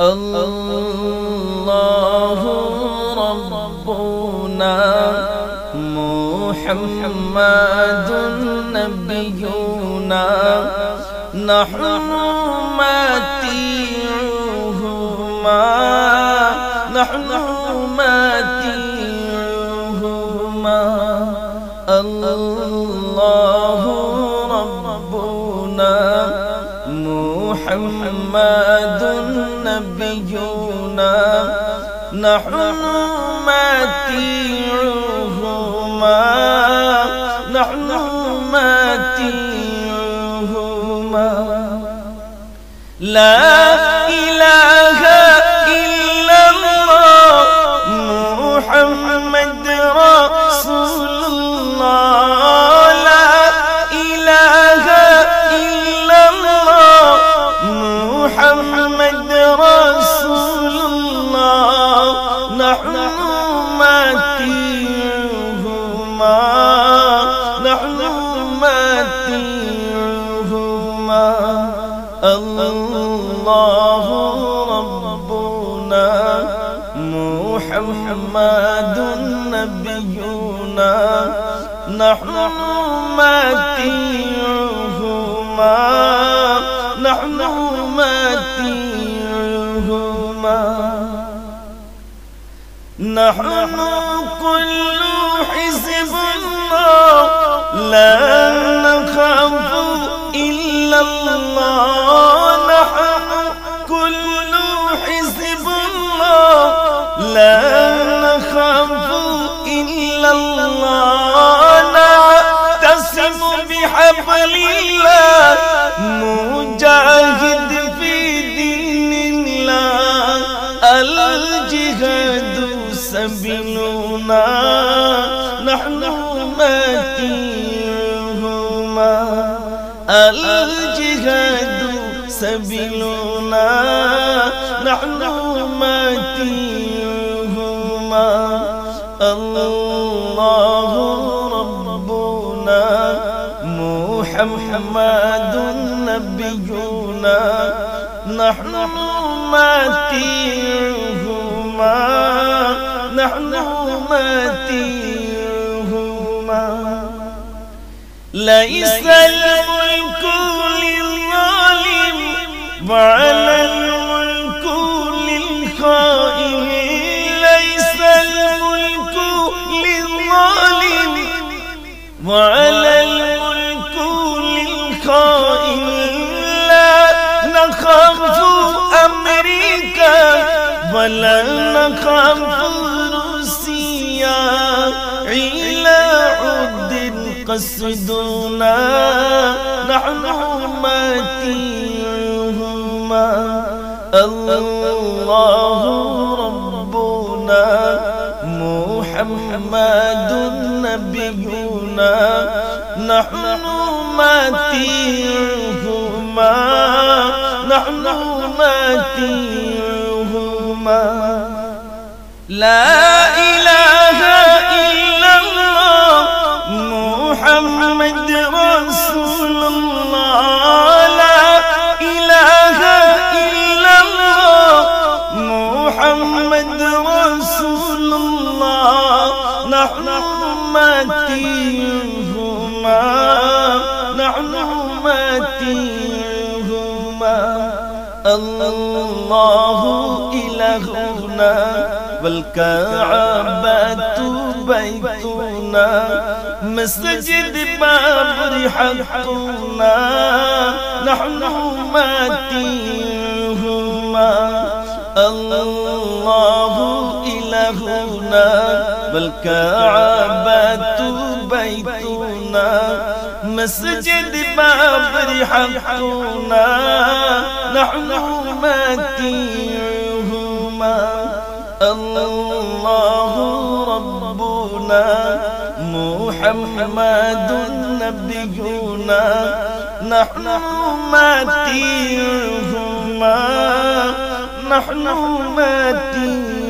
الله ربنا محمد نبينا نحن ماتيهما نحن ماتيهما الله ربنا محمد نبينا نحن ماتيعهما نحن ماتيعهما لا الله ربنا محمد نبينا. نحن ماتيهما نحن ماتيهما نحن كل لا نخاف إلا الله. نعتصم بحبل الله. مجاهد في دين الله. الجهاد سبيلنا نحن ماتيهما الجهاد سبيلنا نحن ماتيهما محمد نبينا نحن ماتيهما نحن ماتيهما ليس الملك للظالم وعلى الملك للخائن. ليس الملك للظالم وعلى قصدنا نحن ماتيهما الله ربنا محمد نبينا نحن ماتيهما نحن ماتيهما لا ماتيهما نحن ماتيهما الله إلهنا والكعبة بيتنا. مسجد باب حقنا نحن ماتيهما الله إلهنا والكعبة بيتنا مسجد باب حقنا نحن ماتيهما الله ربنا محمد نبينا نحن ماتيهما نحن ماتيهما